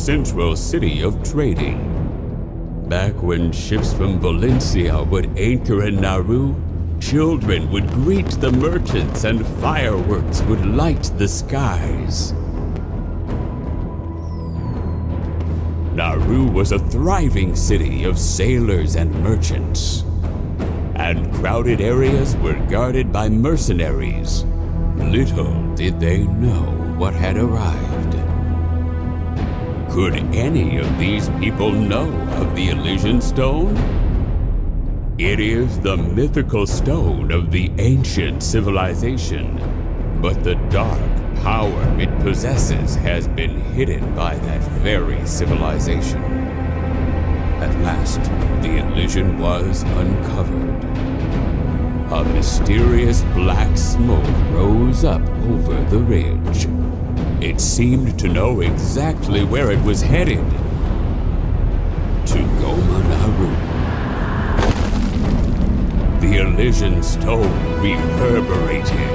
Central city of trading. Back when ships from Valencia would anchor in Naru, children would greet the merchants and fireworks would light the skies. Naru was a thriving city of sailors and merchants. And crowded areas were guarded by mercenaries. Little did they know what had arrived. Could any of these people know of the Elysian Stone? It is the mythical stone of the ancient civilization, but the dark power it possesses has been hidden by that very civilization. At last, the Elysian was uncovered. A mysterious black smoke rose up over the ridge. It seemed to know exactly where it was headed. To Goma Naru. The Elysian stone reverberated.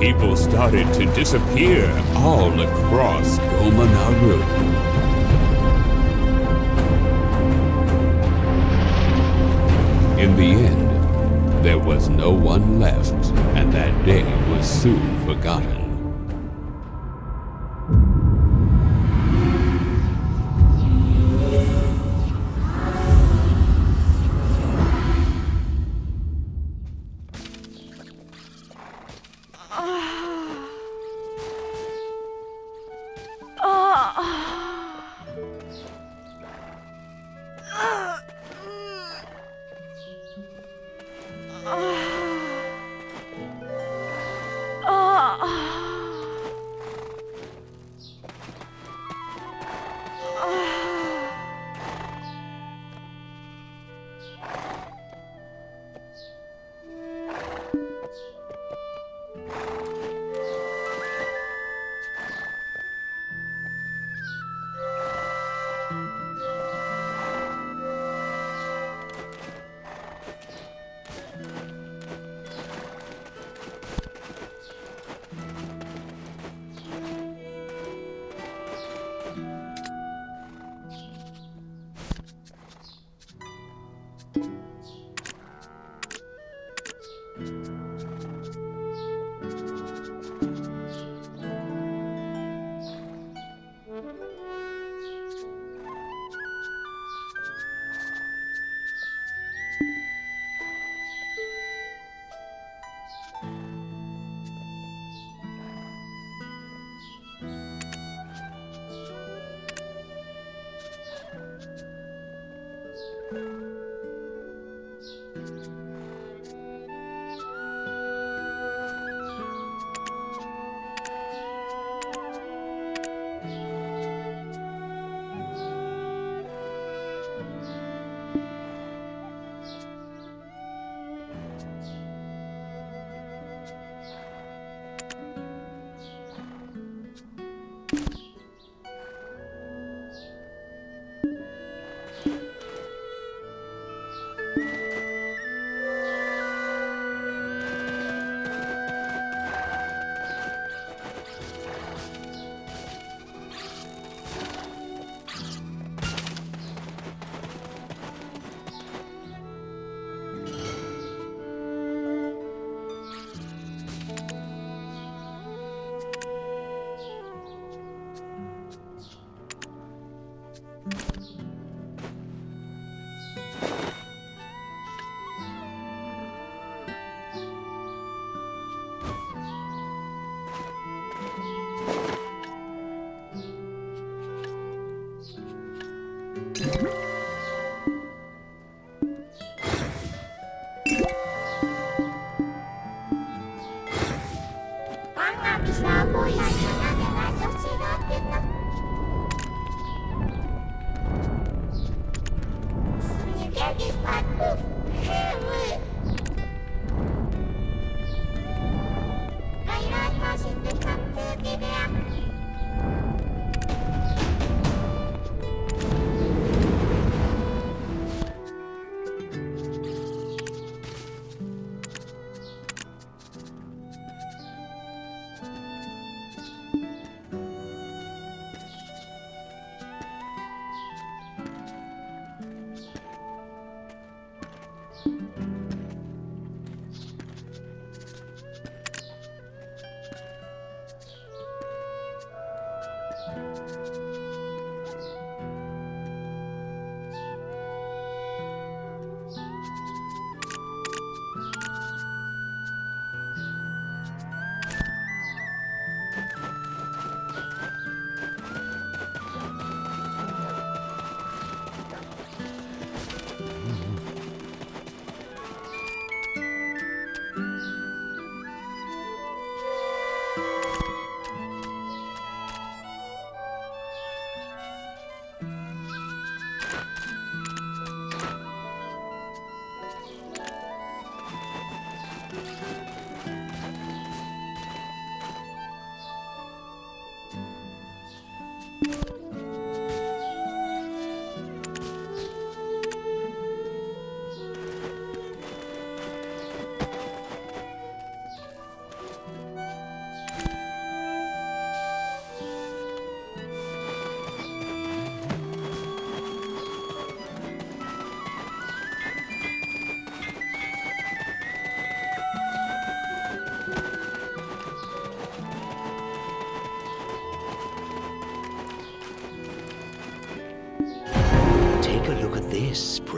People started to disappear all across Goma Naru. In the end, there was no one left, and that day was soon forgotten. Kang titiyak?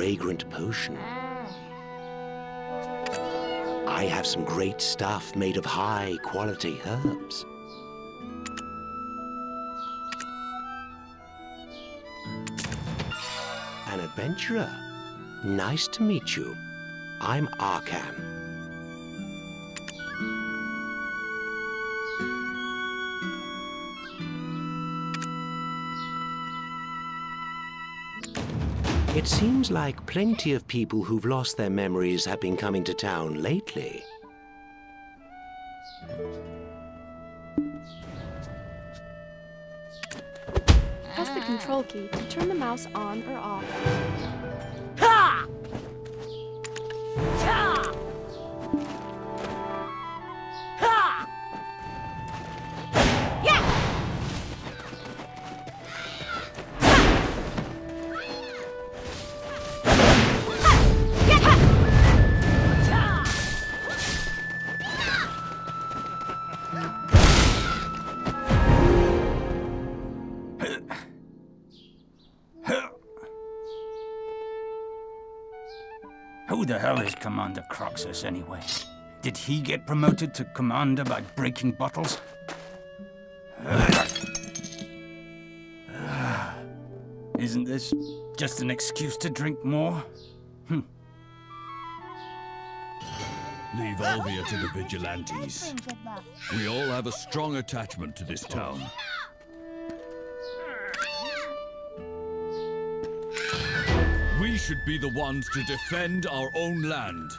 Fragrant potion. I have some great stuff made of high quality herbs. An adventurer. Nice to meet you. I'm Arkan. It seems like plenty of people who've lost their memories have been coming to town lately. Press the control key to turn the mouse on or off. Who the hell is Commander Croxus anyway? Did he get promoted to commander by breaking bottles? Isn't this just an excuse to drink more? Hmm. Leave Olvia to the vigilantes. We all have a strong attachment to this town. We should be the ones to defend our own land.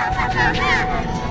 妈妈妈妈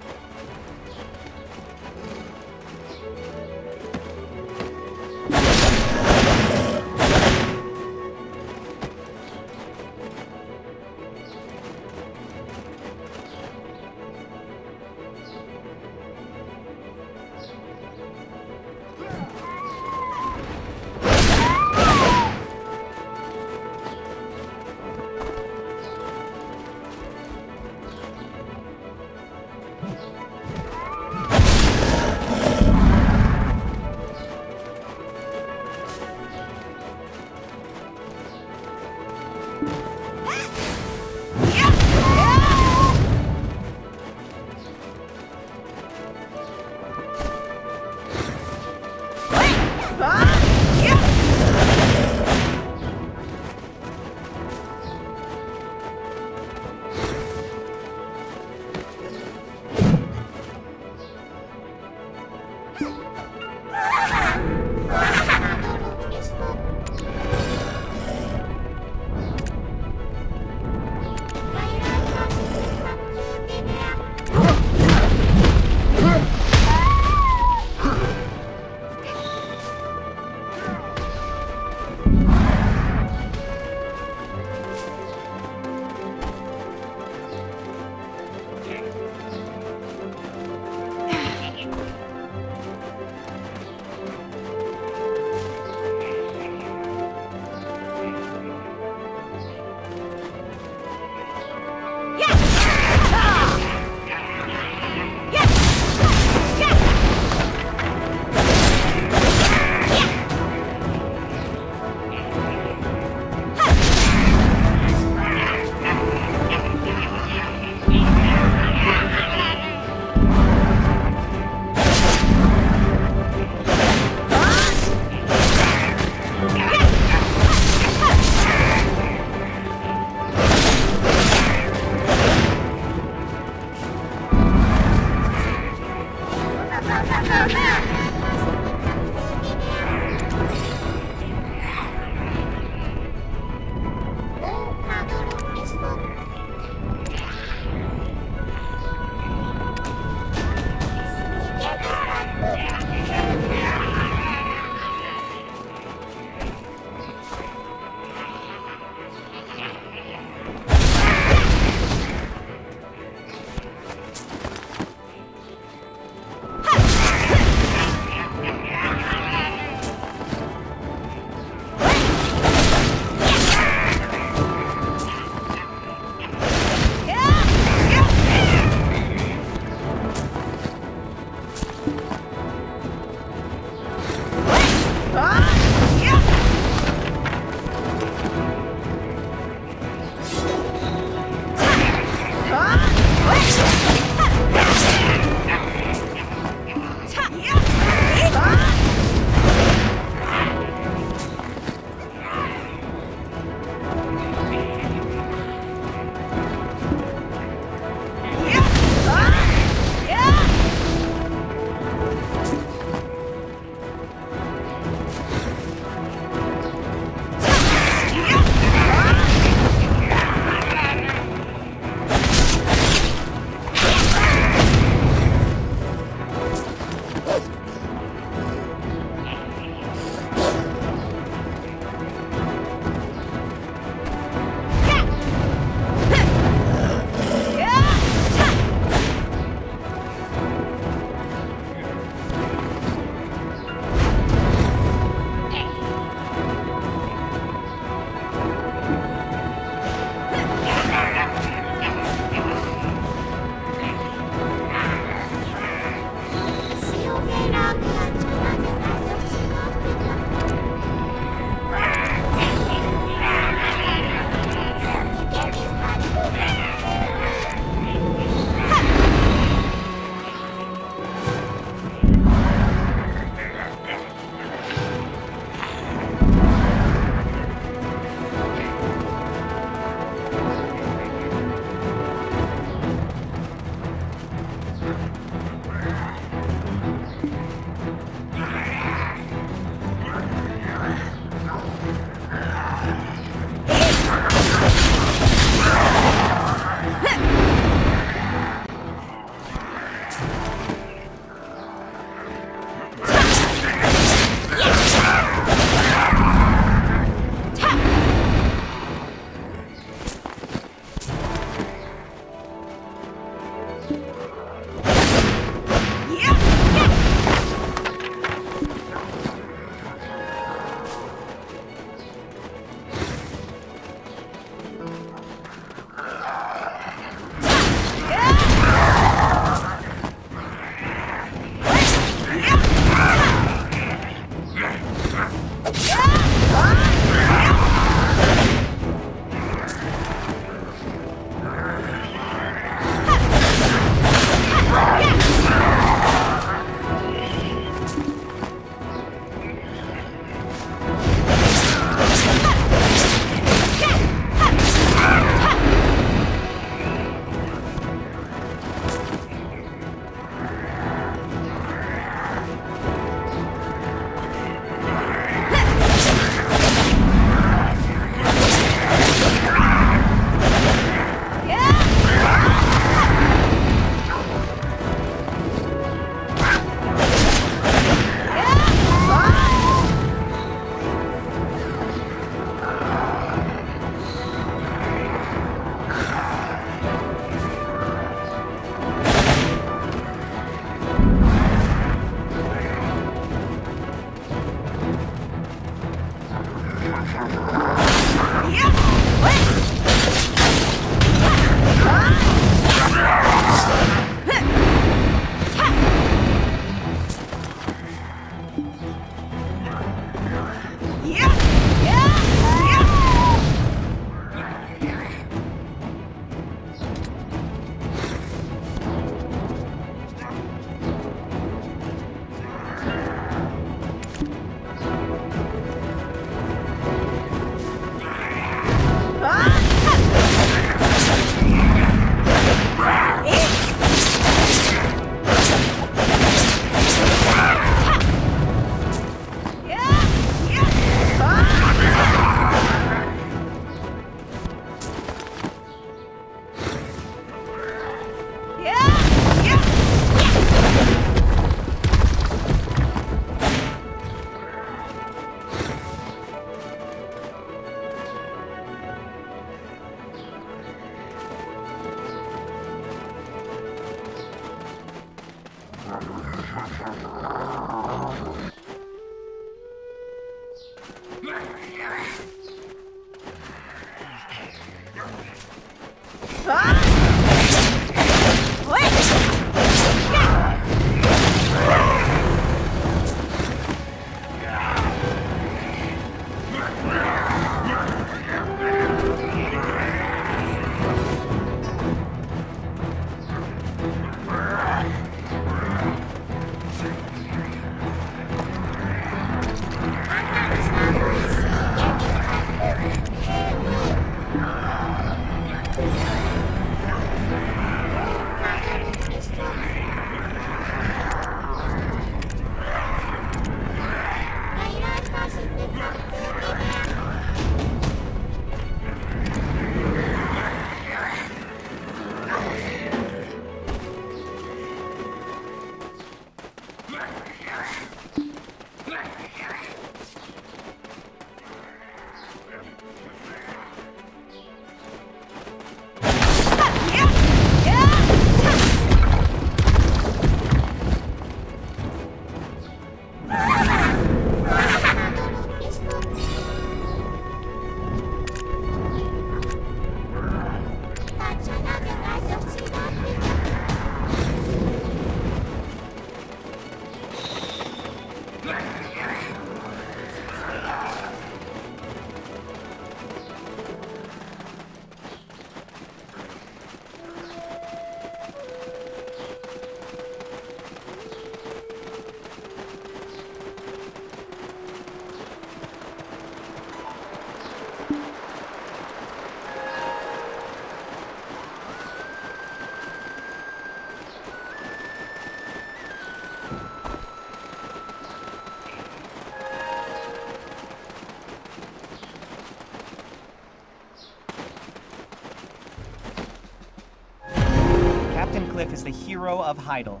the hero of Heidel.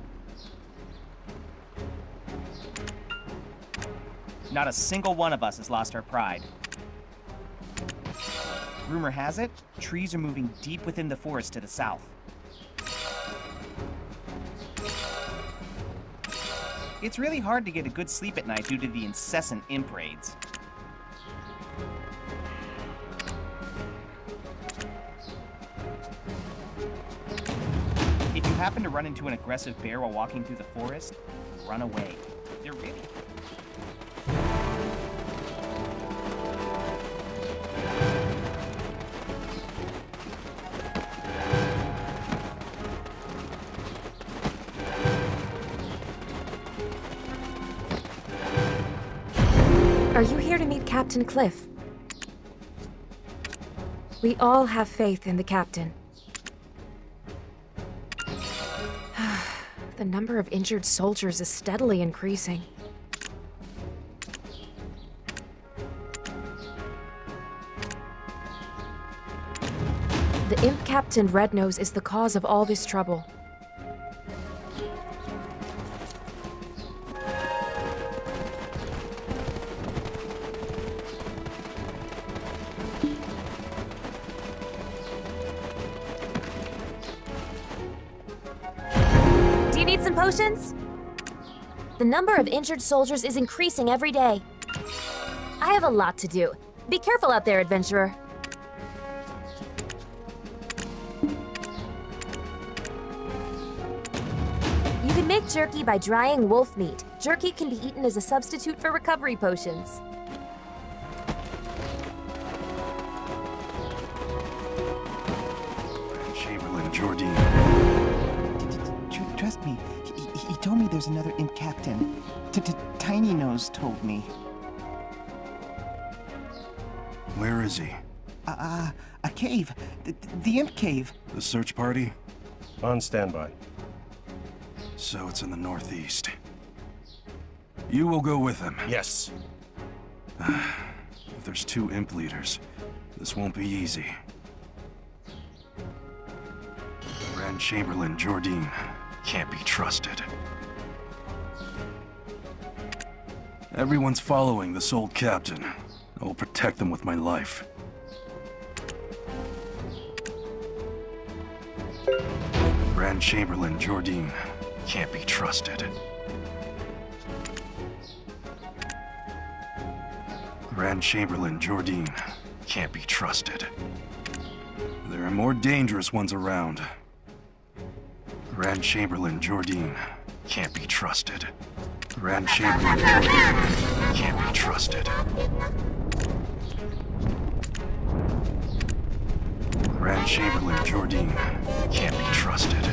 Not a single one of us has lost our pride. Rumor has it, trees are moving deep within the forest to the south. It's really hard to get a good sleep at night due to the incessant imp raids. Happen to run into an aggressive bear while walking through the forest, run away. They're really Are you here to meet Captain Cliff? We all have faith in the captain. The number of injured soldiers is steadily increasing. The imp captain Rednose is the cause of all this trouble. Number of injured soldiers is increasing every day. I have a lot to do. Be careful out there, adventurer. You can make jerky by drying wolf meat. Jerky can be eaten as a substitute for recovery potions. Chamberlain, Jordine. Trust me, he, he told me there's another imp captain. T- t- Tiny Nose told me. Where is he? Uh, a cave. The, the imp cave. The search party? On standby. So it's in the northeast. You will go with him. Yes. If there's two imp leaders, this won't be easy. Grand Chamberlain Jordine can't be trusted. Everyone's following this old captain. I will protect them with my life. Grand Chamberlain Jordine can't be trusted. Grand Chamberlain Jordine can't be trusted. There are more dangerous ones around. Grand Chamberlain Jordine can't be trusted. Grand Chamberlain Jordine can't be trusted. Grand Chamberlain Jordine can't be trusted.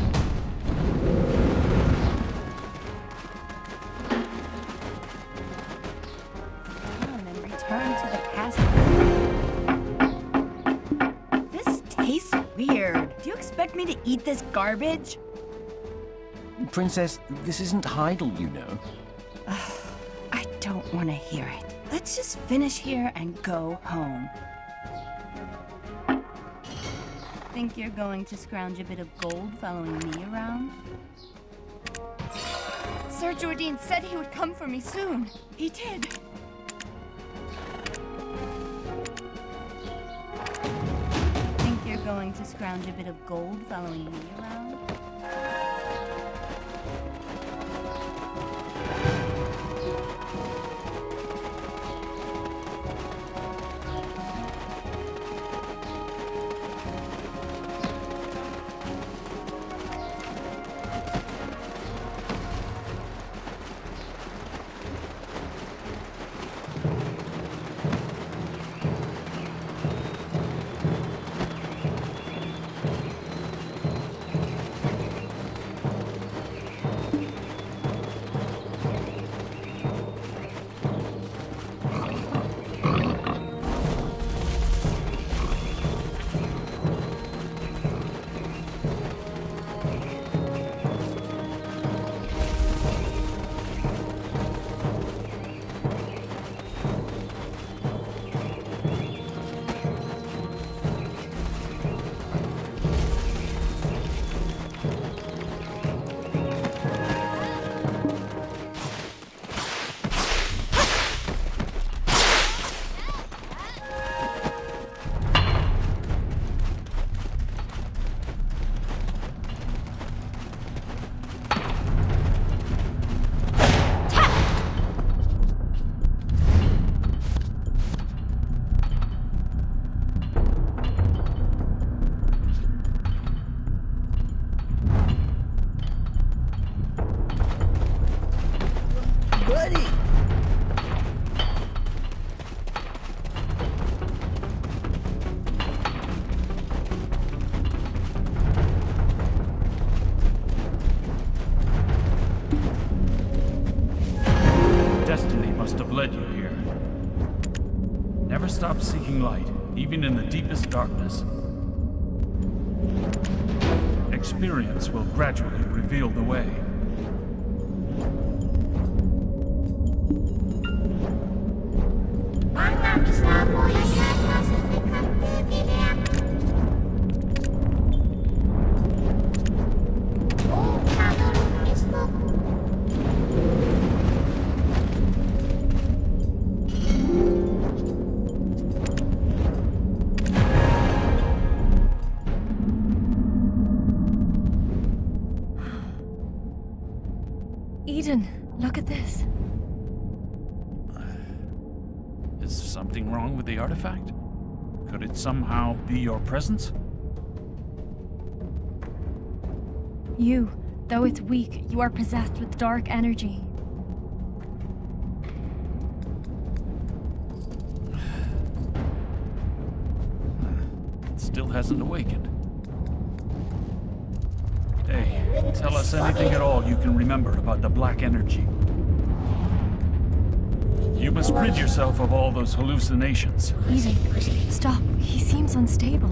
and return to the past. This tastes weird. Do you expect me to eat this garbage? Princess, this isn't Heidel, you know. Don't want to hear it. Let's just finish here and go home. Think you're going to scrounge a bit of gold following me around? Sir Jordine said he would come for me soon. He did. Think you're going to scrounge a bit of gold following me around? Darkness. Experience will gradually reveal the way. Look at this. Is something wrong with the artifact? Could it somehow be your presence? You, though it's weak, you are possessed with dark energy. It still hasn't awakened. Tell us anything at all you can remember about the black energy. You must rid yourself of all those hallucinations. Eden, stop. He seems unstable.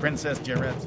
Princess Jarette's